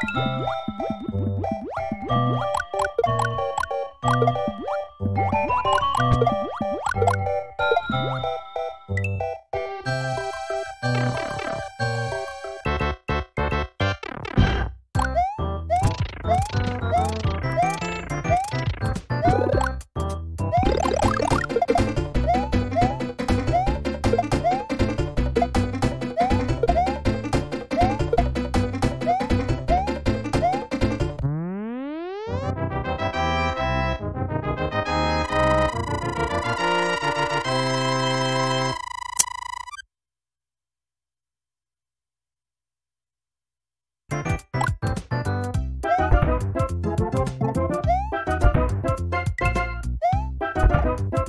Bye. you